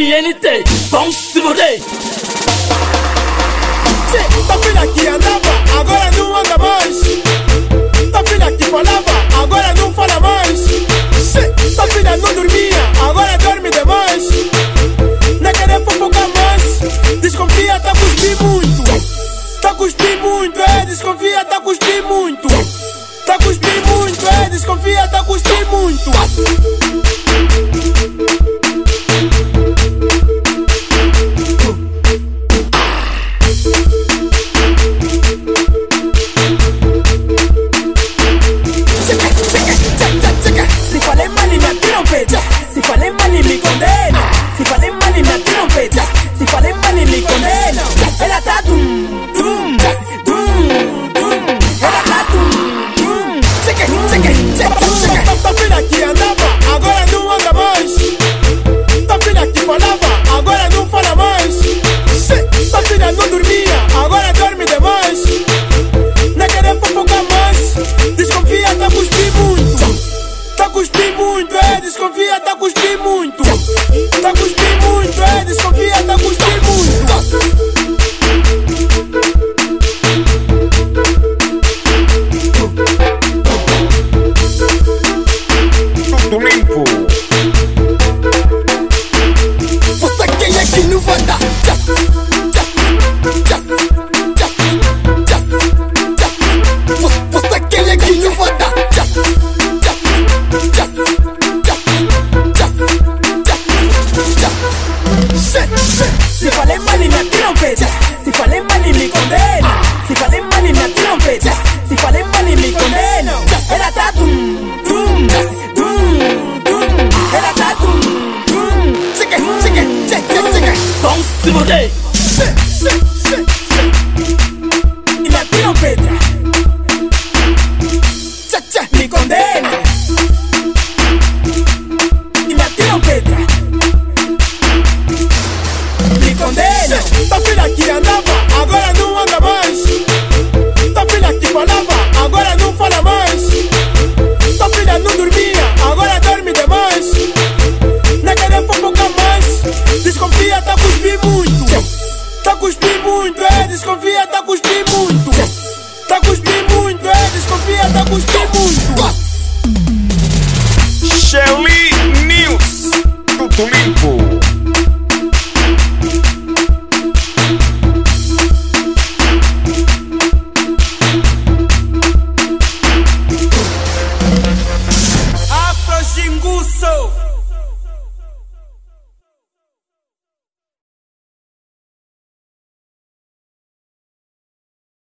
TNT, vamos se morder. Tua filha que andava, agora não anda mais. Tua filha que falava, agora não fala mais. Tua filha não dormia, agora dorme demais. Não querer fofocar mais. Desconfia, tá cuspir muito. Tá cuspir muito, é, desconfia, tá cuspir muito. Tá cuspir muito, é, desconfia, tá cuspir muito. Tá cuspir muito, é, desconfia, tá cuspir muito. Limpo. Você quem é que não vai dar? money na trumpet, si fa le money mi condeno, si fa le money na trumpet, si fa le money mi condeno. Ela tá dum dum dum dum, ela tá dum dum. Cheque cheque cheque cheque, vamos se morder. Tua filha que andava, agora não anda mais. Tua filha que falava, agora não fala mais. Tua filha não dormia, agora dorme demais. Não querer fofocar mais. Desconfia, tá cuspir muito. Tá cuspir muito, é, desconfia, tá cuspir muito. Tá cuspir muito, é, desconfia, tá cuspir muito. Shelly News. Tudo limpo.